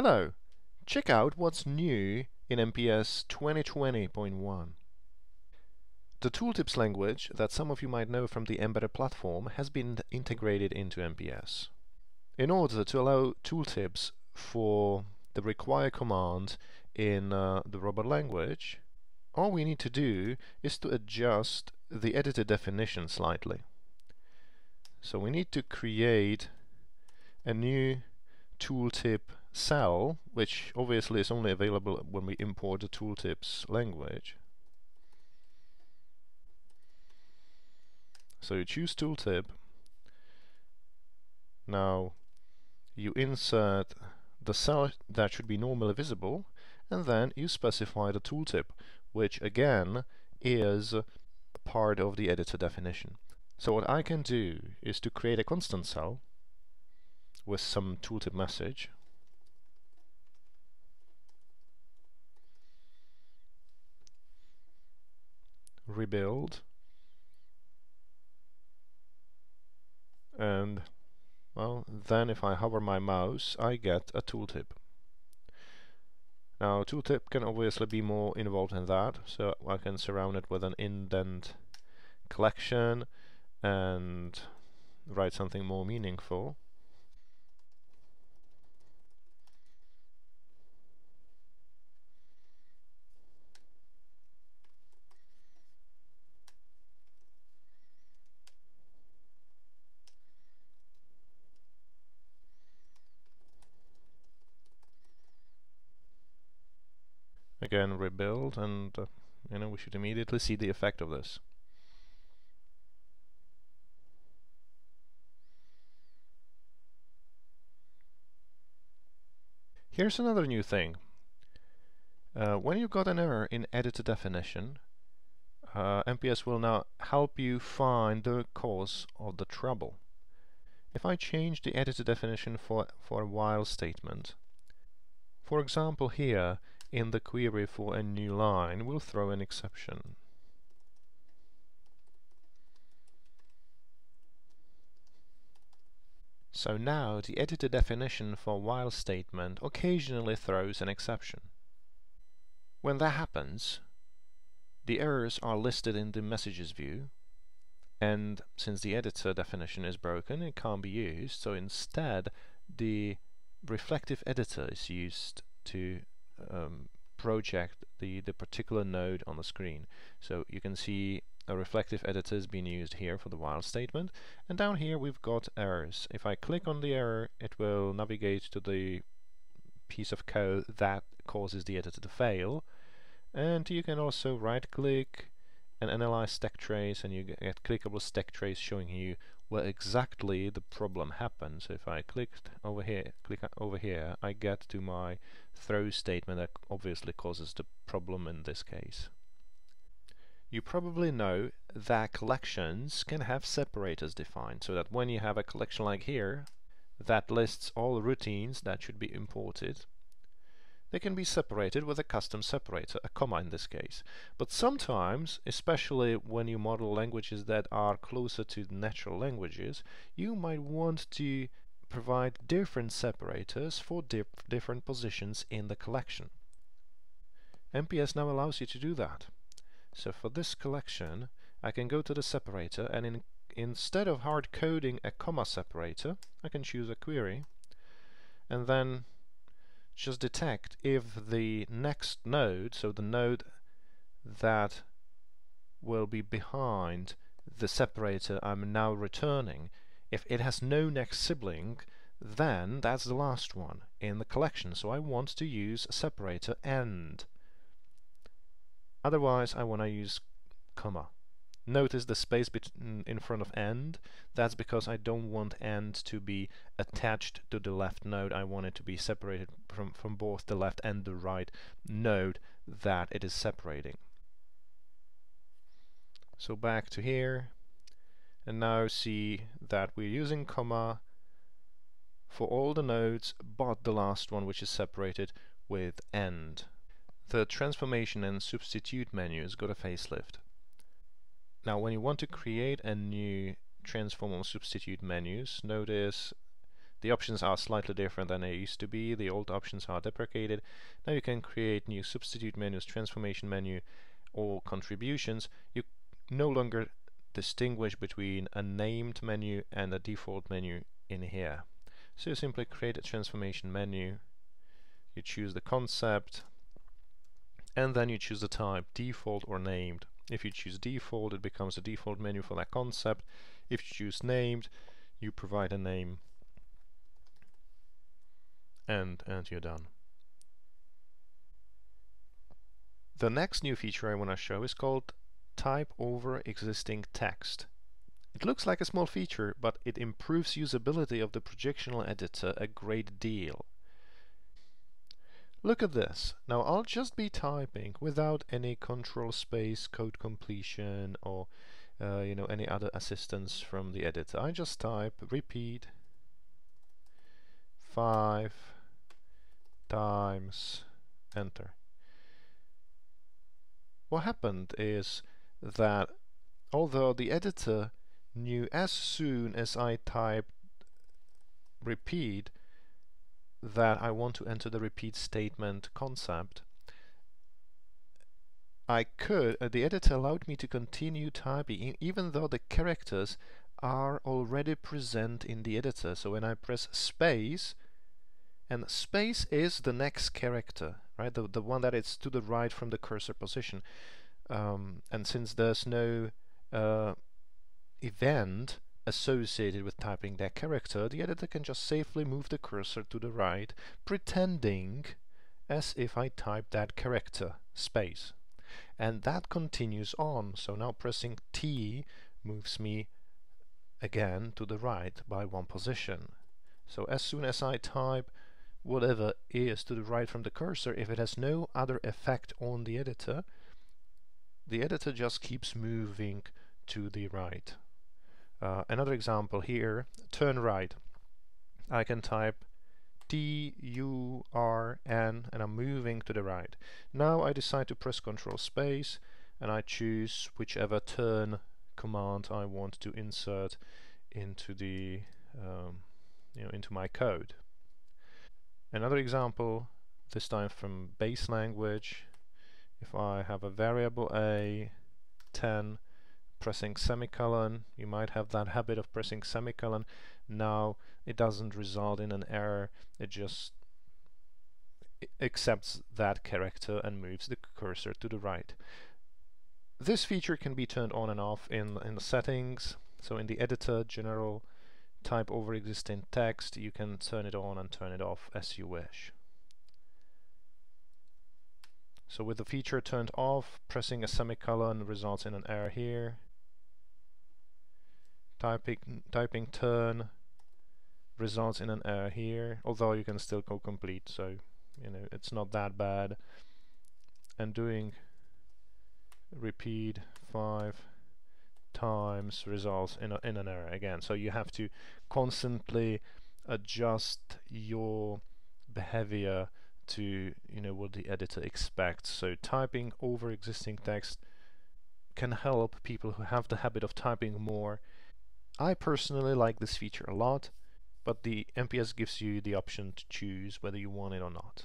Hello! Check out what's new in MPS 2020.1. The tooltips language that some of you might know from the mbeddr platform has been integrated into MPS. In order to allow tooltips for the require command in uh, the robot language, all we need to do is to adjust the editor definition slightly. So we need to create a new tooltip cell, which obviously is only available when we import the tooltips language. So you choose tooltip. Now you insert the cell that should be normally visible and then you specify the tooltip which again is part of the editor definition. So what I can do is to create a constant cell with some tooltip message rebuild. And well then if I hover my mouse I get a tooltip. Now tooltip can obviously be more involved in that. So I can surround it with an indent collection and write something more meaningful again rebuild and uh, you know we should immediately see the effect of this. Here's another new thing. Uh, when you've got an error in editor definition, uh, MPS will now help you find the cause of the trouble. If I change the editor definition for, for a while statement, for example here, in the query for a new line will throw an exception. So now the editor definition for while statement occasionally throws an exception. When that happens, the errors are listed in the messages view and since the editor definition is broken it can't be used so instead the reflective editor is used to um, project the, the particular node on the screen. So you can see a reflective editor is being used here for the while statement and down here we've got errors. If I click on the error it will navigate to the piece of code that causes the editor to fail and you can also right click and analyze stack trace and you get clickable stack trace showing you where exactly the problem happens. If I clicked over here, click uh, over here, I get to my throw statement that obviously causes the problem in this case. You probably know that collections can have separators defined, so that when you have a collection like here, that lists all routines that should be imported, they can be separated with a custom separator, a comma in this case. But sometimes, especially when you model languages that are closer to natural languages, you might want to provide different separators for dif different positions in the collection. MPS now allows you to do that. So for this collection, I can go to the separator and in, instead of hard coding a comma separator, I can choose a query and then just detect if the next node, so the node that will be behind the separator I'm now returning, if it has no next sibling, then that's the last one in the collection. So I want to use separator end. Otherwise I want to use comma. Notice the space mm, in front of end. That's because I don't want end to be attached to the left node. I want it to be separated from, from both the left and the right node that it is separating. So back to here. And now see that we're using comma for all the nodes but the last one which is separated with end. The transformation and substitute menus got a facelift. Now when you want to create a new transform or substitute menus, notice The options are slightly different than they used to be. The old options are deprecated. Now you can create new substitute menus, transformation menu, or contributions. You no longer distinguish between a named menu and a default menu in here. So you simply create a transformation menu, you choose the concept, and then you choose the type, default or named. If you choose default, it becomes a default menu for that concept. If you choose named, you provide a name and, and you're done. The next new feature I want to show is called type over existing text. It looks like a small feature, but it improves usability of the projectional editor a great deal. Look at this. Now I'll just be typing without any control space, code completion, or uh, you know any other assistance from the editor. I just type repeat five times enter. What happened is that although the editor knew as soon as I typed repeat that I want to enter the repeat statement concept, I could, uh, the editor allowed me to continue typing even though the characters are already present in the editor. So when I press space, and space is the next character, right? The, the one that is to the right from the cursor position. Um, and since there's no uh, event associated with typing that character, the editor can just safely move the cursor to the right, pretending as if I typed that character, space. And that continues on, so now pressing T moves me again to the right by one position. So as soon as I type whatever is to the right from the cursor, if it has no other effect on the editor, the editor just keeps moving to the right. Uh, another example here, turn right. I can type T-U-R-N and I'm moving to the right. Now I decide to press Control Space and I choose whichever turn command I want to insert into the um, you know into my code. Another example, this time from base language, if I have a variable a 10 pressing semicolon you might have that habit of pressing semicolon. Now it doesn't result in an error it just accepts that character and moves the cursor to the right. This feature can be turned on and off in in the settings. So in the editor general type over existing text you can turn it on and turn it off as you wish. So with the feature turned off, pressing a semicolon results in an error here. Typing, typing turn results in an error here, although you can still go complete, so you know it's not that bad. And doing repeat five times results in, a, in an error again. So you have to constantly adjust your behavior to you know what the editor expects. So typing over existing text can help people who have the habit of typing more. I personally like this feature a lot, but the MPS gives you the option to choose whether you want it or not.